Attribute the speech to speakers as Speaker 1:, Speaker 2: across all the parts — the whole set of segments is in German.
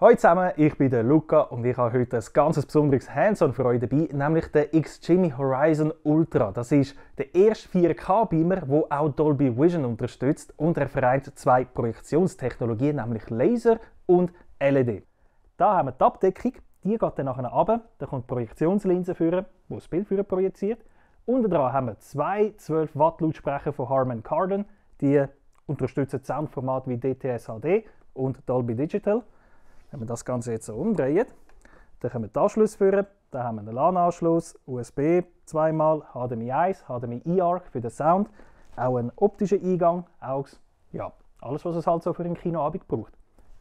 Speaker 1: Hallo zusammen, ich bin der Luca und ich habe heute ein ganz besonderes Hands-on für euch dabei, nämlich den Xtreme Horizon Ultra. Das ist der erste 4K-Beamer, der auch Dolby Vision unterstützt und er vereint zwei Projektionstechnologien, nämlich Laser und LED. Da haben wir die Abdeckung, die geht dann nachher runter, da kommt die Projektionslinse führen, die das Bild führen projiziert. Unten dran haben wir zwei 12 Watt Lautsprecher von Harman Kardon, die unterstützen Soundformat wie DTS HD und Dolby Digital. Wenn wir das Ganze jetzt so umdrehen, dann wir den Anschluss führen. Da haben wir einen LAN-Anschluss, USB zweimal, HDMI 1, HDMI eARC für den Sound, auch einen optischen Eingang, AUX, ja, alles, was es halt so für einen Kinoabend braucht.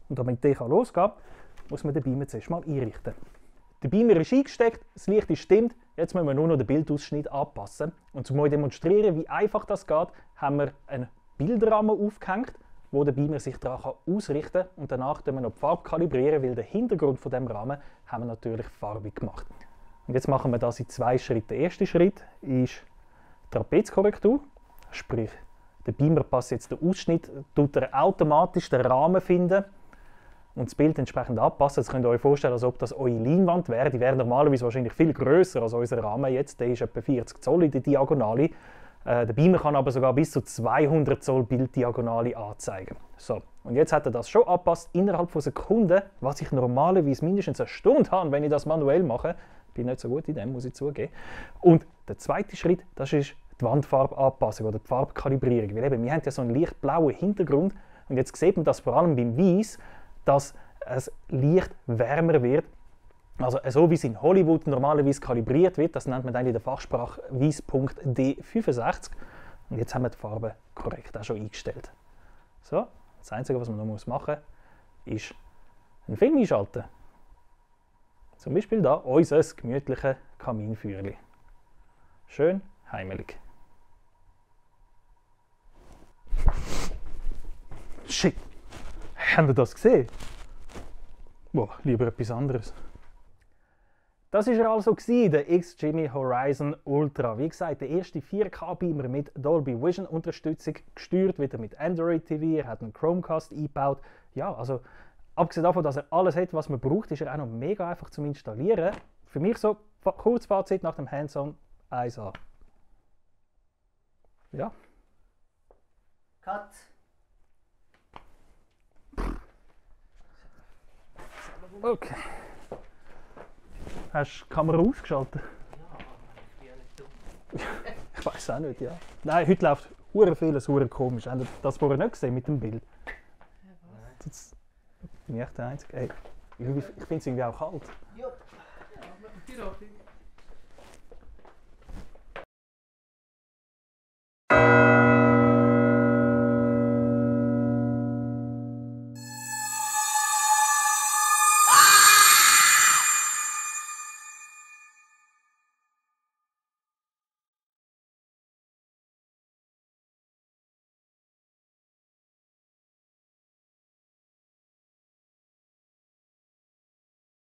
Speaker 1: Und damit der losgehen kann, muss man den Beamer zuerst mal einrichten. Der Beamer ist eingesteckt, das Licht ist stimmt, jetzt müssen wir nur noch den Bildausschnitt anpassen. Und um euch demonstrieren, wie einfach das geht, haben wir einen Bilderrahmen aufgehängt wo der Beamer sich daran ausrichten kann und danach können wir noch die Farbe kalibrieren, weil der Hintergrund von dem Rahmen haben wir natürlich farbig gemacht. Und jetzt machen wir das in zwei Schritten. Der erste Schritt ist Trapezkorrektur, sprich der Beamer passt jetzt den Ausschnitt, tut er automatisch den Rahmen finden und das Bild entsprechend anpassen. Das könnt ihr euch vorstellen, als ob das eure Leinwand wäre. Die wäre normalerweise wahrscheinlich viel größer als unser Rahmen jetzt. Der ist etwa 40 Zoll in der Diagonale. Äh, der Beamer kann aber sogar bis zu 200 Zoll Bilddiagonale anzeigen. So, und jetzt hat er das schon angepasst innerhalb von Sekunden, was ich normalerweise mindestens eine Stunde habe, wenn ich das manuell mache. Bin nicht so gut in dem, muss ich zugeben. Und der zweite Schritt, das ist die Wandfarbanpassung oder die Farbkalibrierung. Weil eben, wir haben ja so einen leicht blauen Hintergrund und jetzt sieht man das vor allem beim Weiß, dass es leicht wärmer wird also so wie es in Hollywood normalerweise kalibriert wird, das nennt man dann in der Fachsprache Weißpunkt D65. Und jetzt haben wir die Farbe korrekt auch schon eingestellt. So, das Einzige, was man noch machen muss, ist einen Film einschalten. Zum Beispiel da unser gemütliches Kaminfeuerchen. Schön heimelig. Shit! Habt ihr das gesehen? Boah, lieber etwas anderes. Das war er also, der X-Jimmy Horizon Ultra. Wie gesagt, der erste 4K-Beamer mit Dolby Vision-Unterstützung, gesteuert wieder mit Android TV, er hat einen Chromecast eingebaut. Ja, also abgesehen davon, dass er alles hat, was man braucht, ist er auch noch mega einfach zum Installieren. Für mich so Kurzfazit nach dem Hands-on 1A. Ja.
Speaker 2: Cut.
Speaker 1: Okay. Hast du die Kamera ausgeschaltet?
Speaker 2: Ja, ich bin ja nicht dumm.
Speaker 1: ich weiß auch nicht, ja. Nein, heute läuft hure vieles hure komisch. Habt ihr das vorher nicht gesehen mit dem Bild? Das bin ich echt der Einzige. Ey, ich finde es irgendwie auch kalt.
Speaker 2: Ja, ja, mit dem